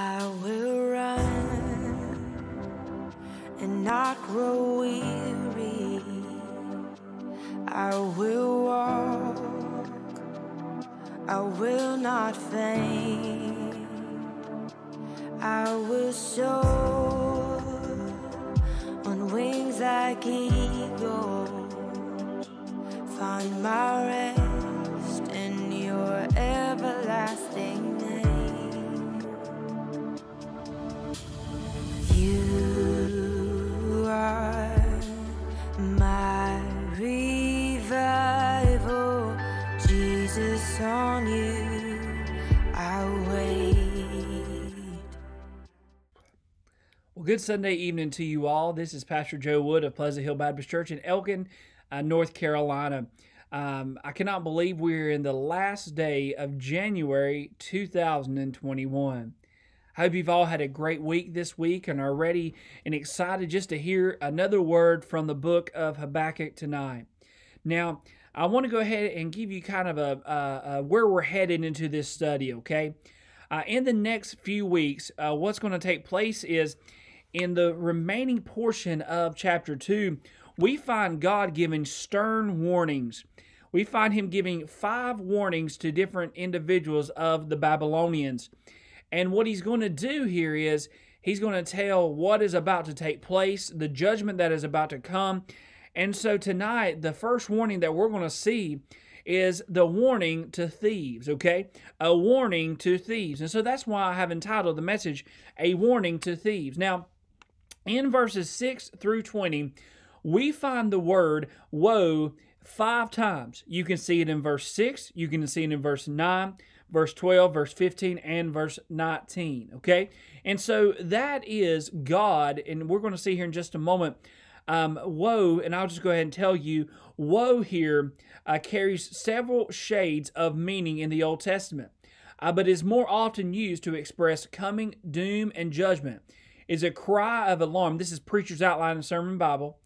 I will run and not grow weary. I will walk, I will not faint. I will soar on wings like eagles. Find my rest On you I wait. Well, good Sunday evening to you all. This is Pastor Joe Wood of Pleasant Hill Baptist Church in Elkin, uh, North Carolina. Um, I cannot believe we're in the last day of January 2021. I hope you've all had a great week this week and are ready and excited just to hear another word from the book of Habakkuk tonight. Now, I want to go ahead and give you kind of a, a, a where we're headed into this study, okay? Uh, in the next few weeks, uh, what's going to take place is in the remaining portion of chapter 2, we find God giving stern warnings. We find Him giving five warnings to different individuals of the Babylonians. And what He's going to do here is He's going to tell what is about to take place, the judgment that is about to come. And so tonight, the first warning that we're going to see is the warning to thieves, okay? A warning to thieves. And so that's why I have entitled the message, A Warning to Thieves. Now, in verses 6 through 20, we find the word woe five times. You can see it in verse 6, you can see it in verse 9, verse 12, verse 15, and verse 19. Okay? And so that is God, and we're going to see here in just a moment. Um, woe, and I'll just go ahead and tell you, woe here uh, carries several shades of meaning in the Old Testament, uh, but is more often used to express coming doom and judgment. Is a cry of alarm. This is Preacher's Outline and Sermon Bible.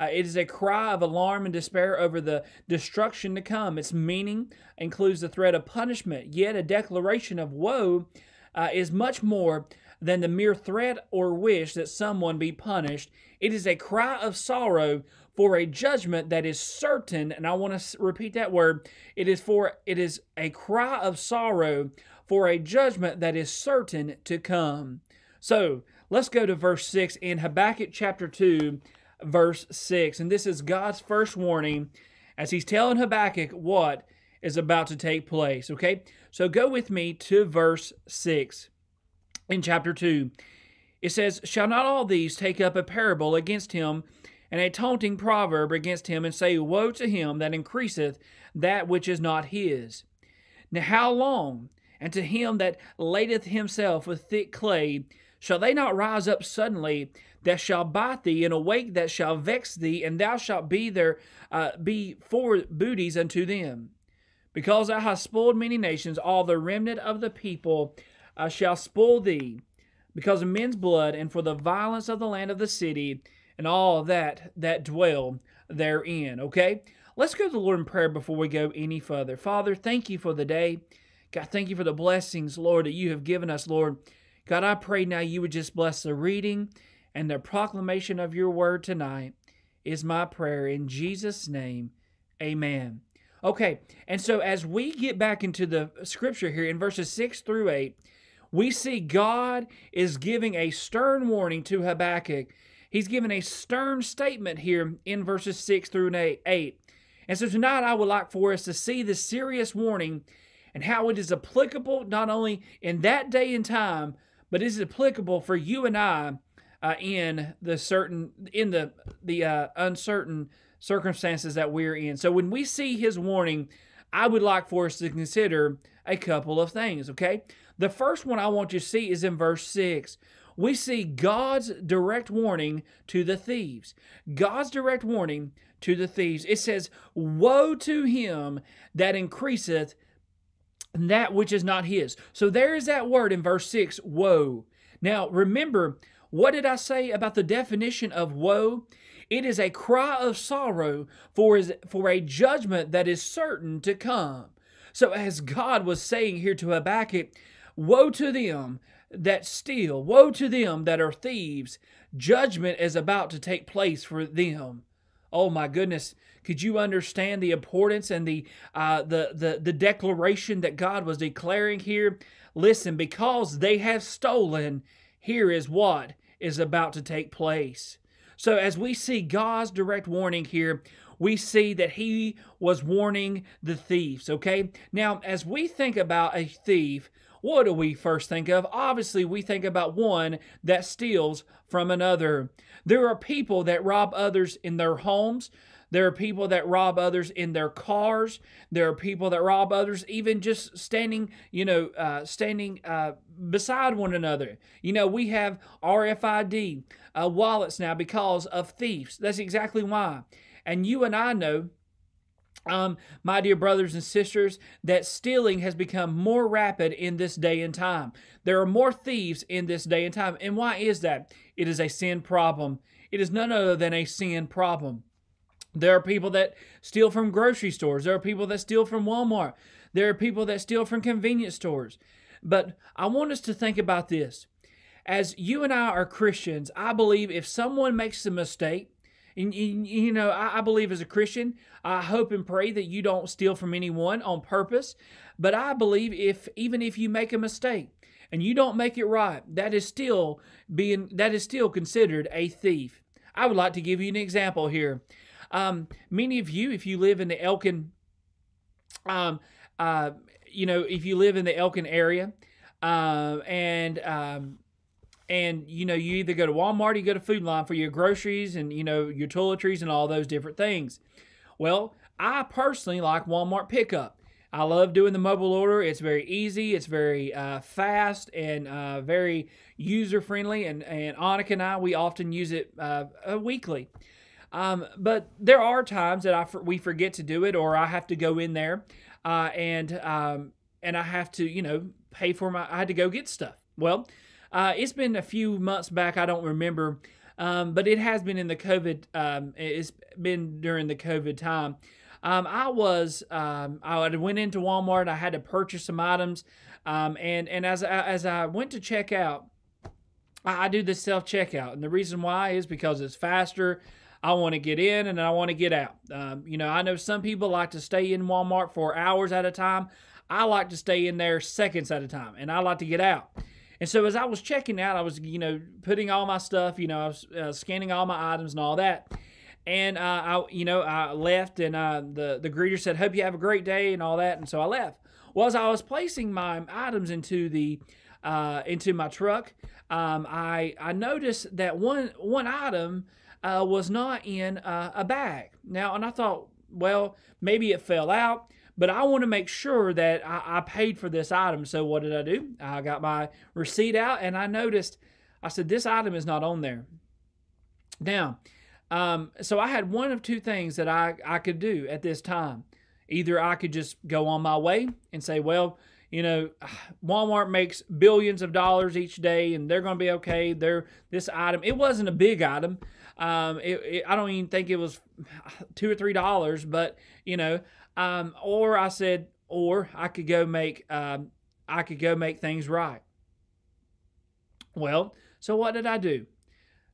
Uh, it is a cry of alarm and despair over the destruction to come. Its meaning includes the threat of punishment, yet a declaration of woe uh, is much more than the mere threat or wish that someone be punished. It is a cry of sorrow for a judgment that is certain, and I want to repeat that word. It is for it is a cry of sorrow for a judgment that is certain to come. So let's go to verse 6 in Habakkuk chapter 2, verse 6. And this is God's first warning as he's telling Habakkuk what is about to take place. Okay? So go with me to verse 6 in chapter 2. It says, Shall not all these take up a parable against him, and a taunting proverb against him, and say, Woe to him that increaseth that which is not his? Now how long? And to him that ladeth himself with thick clay, shall they not rise up suddenly that shall bite thee, and awake that shall vex thee, and thou shalt be their uh, be for booties unto them? Because thou hast spoiled many nations, all the remnant of the people uh, shall spoil thee, because of men's blood, and for the violence of the land of the city, and all that that dwell therein. Okay? Let's go to the Lord in prayer before we go any further. Father, thank you for the day. God, thank you for the blessings, Lord, that you have given us, Lord. God, I pray now you would just bless the reading and the proclamation of your word tonight, is my prayer. In Jesus' name, amen. Okay, and so as we get back into the scripture here in verses 6 through 8, we see God is giving a stern warning to Habakkuk. He's given a stern statement here in verses 6 through 8. And so tonight I would like for us to see this serious warning and how it is applicable not only in that day and time, but is applicable for you and I uh, in the certain in the the uh, uncertain circumstances that we're in. So when we see his warning, I would like for us to consider a couple of things. Okay, the first one I want you to see is in verse six. We see God's direct warning to the thieves. God's direct warning to the thieves. It says, "Woe to him that increaseth." that which is not his. So there is that word in verse 6, woe. Now remember, what did I say about the definition of woe? It is a cry of sorrow for, is for a judgment that is certain to come. So, as God was saying here to Habakkuk, Woe to them that steal, woe to them that are thieves. Judgment is about to take place for them. Oh my goodness. Could you understand the importance and the, uh, the, the, the declaration that God was declaring here? Listen, because they have stolen, here is what is about to take place. So, as we see God's direct warning here, we see that he was warning the thieves, okay? Now, as we think about a thief, what do we first think of? Obviously, we think about one that steals from another. There are people that rob others in their homes. There are people that rob others in their cars. There are people that rob others even just standing, you know, uh, standing uh, beside one another. You know, we have RFID uh, wallets now because of thieves. That's exactly why. And you and I know um, my dear brothers and sisters, that stealing has become more rapid in this day and time. There are more thieves in this day and time. And why is that? It is a sin problem. It is none other than a sin problem. There are people that steal from grocery stores. There are people that steal from Walmart. There are people that steal from convenience stores. But I want us to think about this. As you and I are Christians, I believe if someone makes a mistake, and, you know, I believe as a Christian, I hope and pray that you don't steal from anyone on purpose. But I believe if even if you make a mistake and you don't make it right, that is still being that is still considered a thief. I would like to give you an example here. Um, many of you, if you live in the Elkin, um, uh, you know, if you live in the Elkin area, uh, and um, and you know, you either go to Walmart or you go to Food Lion for your groceries and you know your toiletries and all those different things. Well, I personally like Walmart pickup. I love doing the mobile order. It's very easy, it's very uh, fast, and uh, very user friendly. And, and Annika and I, we often use it uh, weekly. Um, but there are times that I we forget to do it, or I have to go in there uh, and um, and I have to you know pay for my. I had to go get stuff. Well, uh, it's been a few months back. I don't remember, um, but it has been in the COVID. Um, it's been during the COVID time. Um, I was um, I went into Walmart. I had to purchase some items, um, and and as I, as I went to check out, I, I do the self checkout, and the reason why is because it's faster. I want to get in and I want to get out. Um, you know, I know some people like to stay in Walmart for hours at a time. I like to stay in there seconds at a time, and I like to get out. And so as I was checking out, I was, you know, putting all my stuff, you know, I was uh, scanning all my items and all that. And uh, I, you know, I left, and uh, the the greeter said, "Hope you have a great day," and all that. And so I left. Well, as I was placing my items into the uh, into my truck, um, I I noticed that one one item uh, was not in uh, a bag. Now, and I thought, well, maybe it fell out, but I want to make sure that I, I paid for this item. So what did I do? I got my receipt out and I noticed, I said, this item is not on there. Now, um, so I had one of two things that I, I could do at this time. Either I could just go on my way and say, well, you know, Walmart makes billions of dollars each day and they're going to be okay. They're this item. It wasn't a big item. Um, it, it, I don't even think it was two or three dollars, but you know, um, or I said, or I could go make, um, I could go make things right. Well, so what did I do?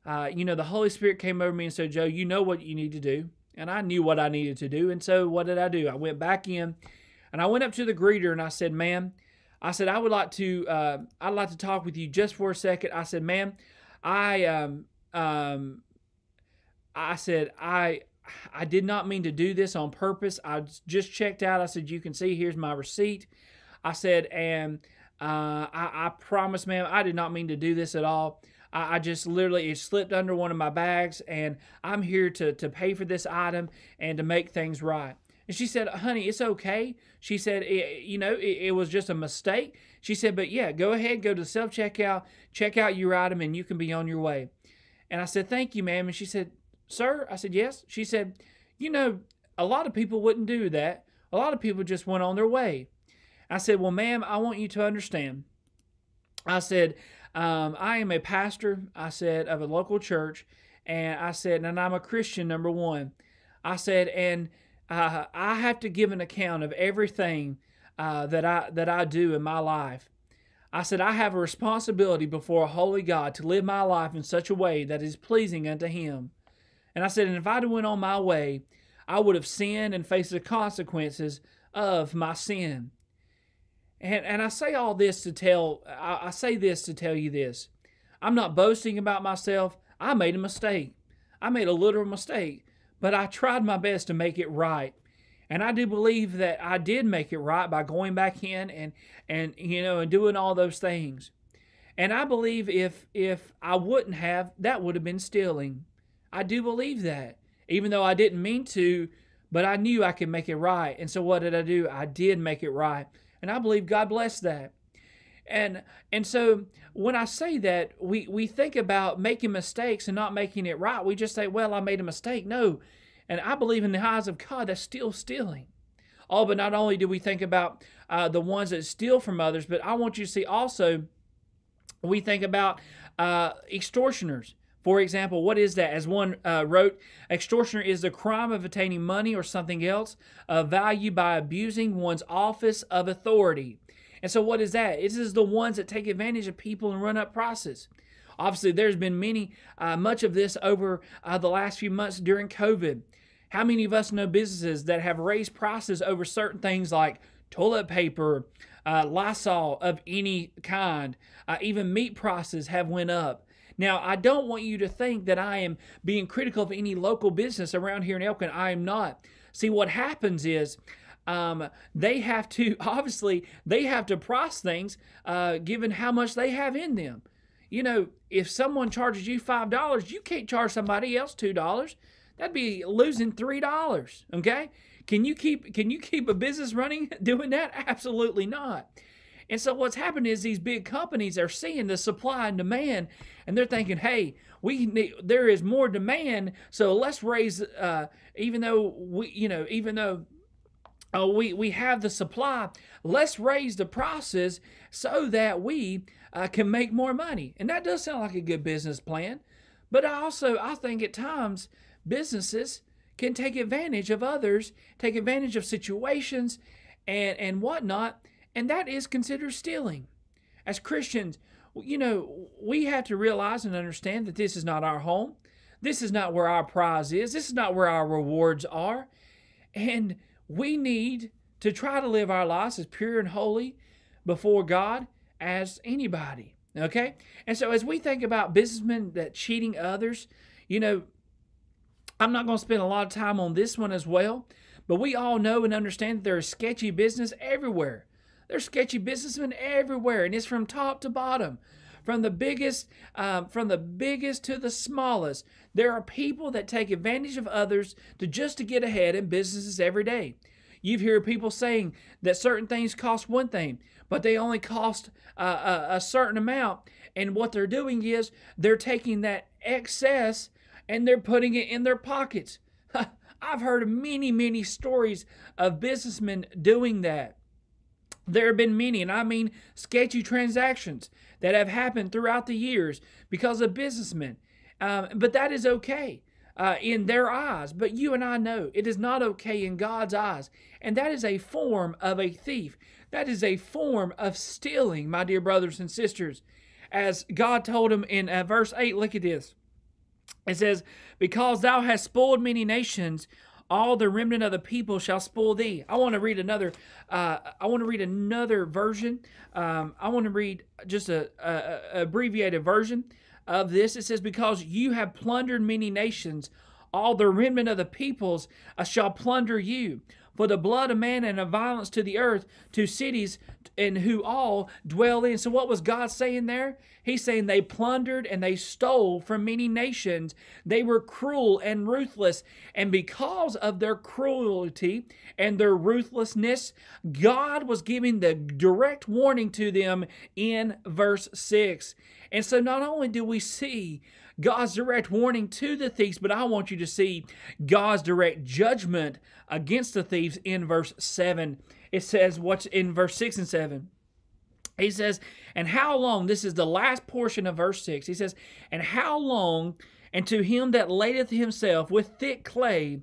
Uh, you know, the Holy Spirit came over me and said, Joe, you know what you need to do. And I knew what I needed to do. And so what did I do? I went back in and I went up to the greeter and I said, ma'am, I said, I would like to, uh, I'd like to talk with you just for a second. I said, ma'am, I, um, um, I said, I I did not mean to do this on purpose. I just checked out. I said, you can see here's my receipt. I said, and uh, I, I promise, ma'am, I did not mean to do this at all. I, I just literally it slipped under one of my bags, and I'm here to to pay for this item and to make things right. And she said, honey, it's okay. She said, you know, it, it was just a mistake. She said, but yeah, go ahead, go to self checkout, check out your item, and you can be on your way. And I said, thank you, ma'am. And she said, Sir? I said, Yes. She said, You know, a lot of people wouldn't do that. A lot of people just went on their way. I said, Well, ma'am, I want you to understand. I said, um, I am a pastor, I said, of a local church. And I said, and I'm a Christian, number one. I said, and uh, I have to give an account of everything uh, that I that I do in my life. I said, I have a responsibility before a holy God to live my life in such a way that is pleasing unto Him. And I said, and if I'd went on my way, I would have sinned and faced the consequences of my sin. And, and I say all this to tell, I, I say this to tell you this. I'm not boasting about myself. I made a mistake. I made a literal mistake, but I tried my best to make it right. And I do believe that I did make it right by going back in and and you know and doing all those things. And I believe if if I wouldn't have, that would have been stealing. I do believe that. Even though I didn't mean to, but I knew I could make it right. And so what did I do? I did make it right. And I believe God blessed that. And and so when I say that, we, we think about making mistakes and not making it right. We just say, well, I made a mistake. No, and I believe in the eyes of God, that's still stealing. Oh, but not only do we think about uh, the ones that steal from others, but I want you to see also, we think about uh, extortioners. For example, what is that? As one uh, wrote, extortioner is the crime of obtaining money or something else of value by abusing one's office of authority. And so, what is that? It is the ones that take advantage of people and run up prices. Obviously, there's been many, uh, much of this over uh, the last few months during COVID. How many of us know businesses that have raised prices over certain things like toilet paper, uh, Lysol of any kind, uh, even meat prices have went up. Now, I don't want you to think that I am being critical of any local business around here in Elkin. I am not. See, what happens is um, they have to, obviously, they have to price things uh, given how much they have in them. You know, if someone charges you $5, you can't charge somebody else $2. That'd be losing three dollars. Okay, can you keep can you keep a business running doing that? Absolutely not. And so what's happened is these big companies are seeing the supply and demand, and they're thinking, "Hey, we need, there is more demand, so let's raise." Uh, even though we, you know, even though uh, we we have the supply, let's raise the prices so that we uh, can make more money. And that does sound like a good business plan, but I also I think at times businesses can take advantage of others, take advantage of situations and, and whatnot, and that is considered stealing. As Christians, you know, we have to realize and understand that this is not our home. This is not where our prize is. This is not where our rewards are. And we need to try to live our lives as pure and holy before God as anybody. Okay? And so as we think about businessmen that cheating others, you know, I'm not going to spend a lot of time on this one as well, but we all know and understand that there's sketchy business everywhere. There's sketchy businessmen everywhere, and it's from top to bottom, from the biggest, um, from the biggest to the smallest. There are people that take advantage of others to just to get ahead in businesses every day. You've heard people saying that certain things cost one thing, but they only cost uh, a, a certain amount. And what they're doing is they're taking that excess and they're putting it in their pockets. I've heard many, many stories of businessmen doing that. There have been many, and I mean sketchy transactions that have happened throughout the years because of businessmen. Um, but that is okay uh, in their eyes. But you and I know it is not okay in God's eyes. And that is a form of a thief. That is a form of stealing, my dear brothers and sisters. As God told him in uh, verse 8, look at this. It says, Because thou hast spoiled many nations, all the remnant of the people shall spoil thee. I want to read another. Uh, I want to read another version. Um, I want to read just a, a, a abbreviated version of this. It says, "Because you have plundered many nations, all the remnant of the peoples uh, shall plunder you for the blood of man and of violence to the earth, to cities and who all dwell in. So, what was God saying there? He's saying they plundered and they stole from many nations. They were cruel and ruthless. And because of their cruelty and their ruthlessness, God was giving the direct warning to them in verse 6. And so, not only do we see God's direct warning to the thieves, but I want you to see God's direct judgment against the thieves in verse 7. It says, what's in verse 6 and 7? He says, and how long, this is the last portion of verse 6. He says, and how long, and to him that ladeth himself with thick clay,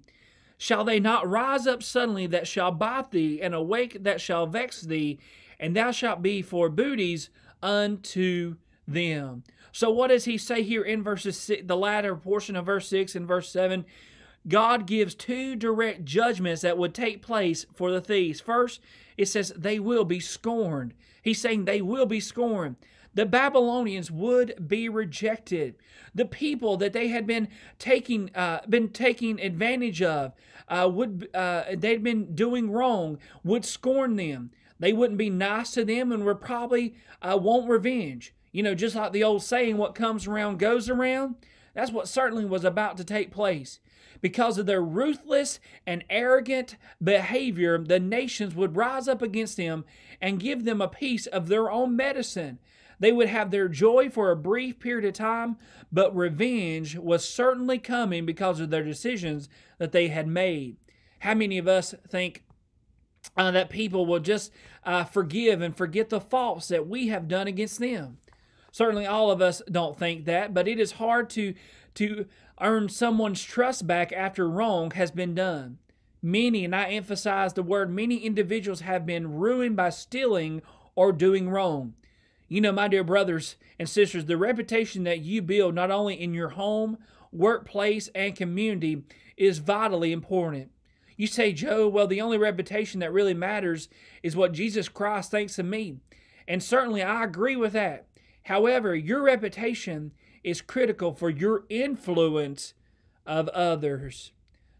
shall they not rise up suddenly that shall bite thee, and awake that shall vex thee, and thou shalt be for booties unto them. So what does he say here in verses six, the latter portion of verse 6 and verse 7? God gives two direct judgments that would take place for the thieves. First, it says they will be scorned. He's saying they will be scorned. The Babylonians would be rejected. The people that they had been taking uh, been taking advantage of uh, would uh, they'd been doing wrong would scorn them. They wouldn't be nice to them and would probably uh, want revenge. You know, just like the old saying, "What comes around goes around." That's what certainly was about to take place. Because of their ruthless and arrogant behavior, the nations would rise up against them and give them a piece of their own medicine. They would have their joy for a brief period of time, but revenge was certainly coming because of their decisions that they had made. How many of us think uh, that people will just uh, forgive and forget the faults that we have done against them? Certainly, all of us don't think that, but it is hard to to earn someone's trust back after wrong has been done. Many, and I emphasize the word many individuals have been ruined by stealing or doing wrong. You know, my dear brothers and sisters, the reputation that you build not only in your home, workplace, and community is vitally important. You say, Joe, well, the only reputation that really matters is what Jesus Christ thinks of me. And certainly I agree with that. However, your reputation is critical for your influence of others.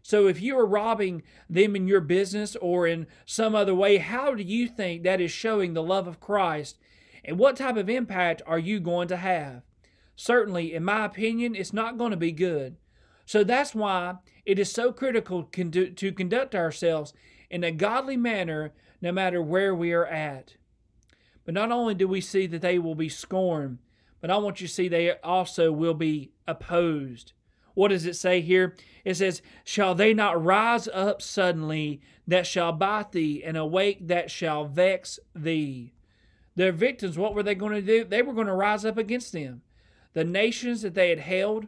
So if you are robbing them in your business or in some other way, how do you think that is showing the love of Christ? And what type of impact are you going to have? Certainly, in my opinion, it's not going to be good. So that's why it is so critical to conduct ourselves in a godly manner no matter where we are at. But not only do we see that they will be scorned, but I want you to see they also will be opposed. What does it say here? It says, Shall they not rise up suddenly that shall bite thee, and awake that shall vex thee? Their victims, what were they going to do? They were going to rise up against them. The nations that they had held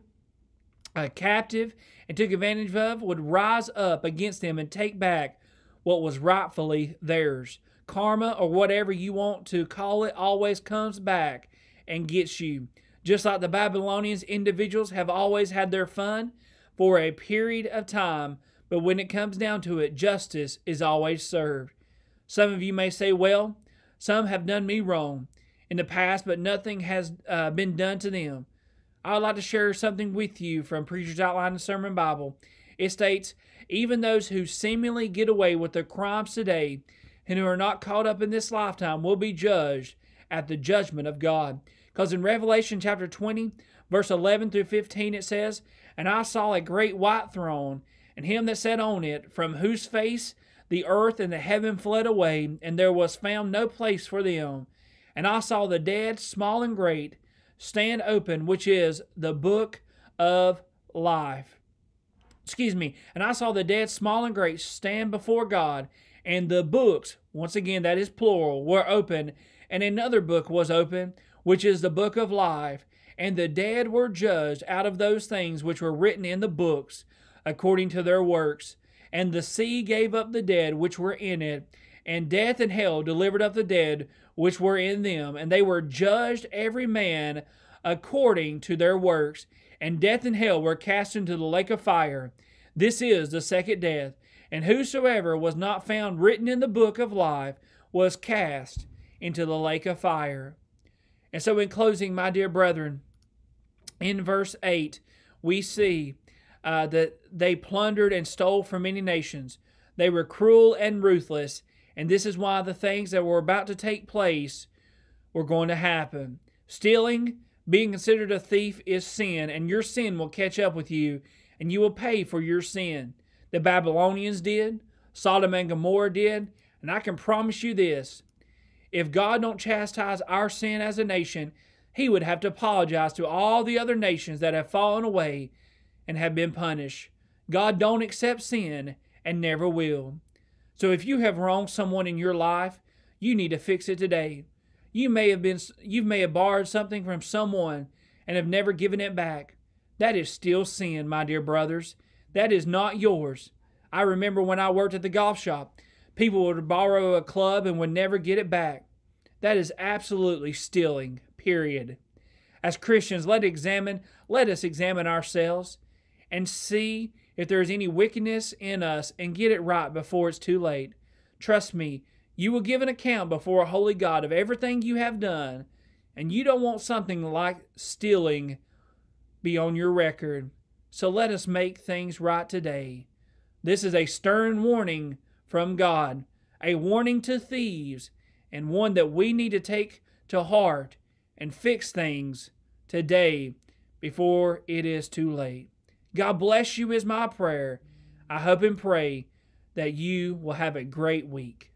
uh, captive and took advantage of would rise up against them and take back what was rightfully theirs. Karma, or whatever you want to call it, always comes back and gets you. Just like the Babylonians, individuals have always had their fun for a period of time, but when it comes down to it, justice is always served. Some of you may say, well, some have done me wrong in the past, but nothing has uh, been done to them. I would like to share something with you from Preacher's Outline and Sermon Bible. It states, even those who seemingly get away with their crimes today and who are not caught up in this lifetime will be judged at the judgment of God. Because in Revelation chapter 20, verse 11 through 15, it says, And I saw a great white throne, and him that sat on it, from whose face the earth and the heaven fled away, and there was found no place for them. And I saw the dead, small and great, stand open, which is the book of life. Excuse me. And I saw the dead, small and great, stand before God, and the books, once again, that is plural, were open, and another book was open which is the book of life, and the dead were judged out of those things which were written in the books according to their works. And the sea gave up the dead which were in it, and death and hell delivered up the dead which were in them, and they were judged every man according to their works. And death and hell were cast into the lake of fire. This is the second death. And whosoever was not found written in the book of life was cast into the lake of fire. And so, in closing, my dear brethren, in verse 8, we see uh, that they plundered and stole from many nations. They were cruel and ruthless, and this is why the things that were about to take place were going to happen. Stealing, being considered a thief, is sin, and your sin will catch up with you, and you will pay for your sin. The Babylonians did, Sodom and Gomorrah did, and I can promise you this if God don't chastise our sin as a nation, he would have to apologize to all the other nations that have fallen away and have been punished. God don't accept sin and never will. So if you have wronged someone in your life, you need to fix it today. You may have been you may have borrowed something from someone and have never given it back. That is still sin, my dear brothers. That is not yours. I remember when I worked at the golf shop. People would borrow a club and would never get it back. that is absolutely stealing, period. As Christians, let examine, let us examine ourselves and see if there is any wickedness in us and get it right before it's too late. Trust me, you will give an account before a holy God of everything you have done, and you don't want something like stealing be on your record. So let us make things right today. This is a stern warning from God, a warning to thieves, and one that we need to take to heart and fix things today before it is too late. God bless you, is my prayer. I hope and pray that you will have a great week.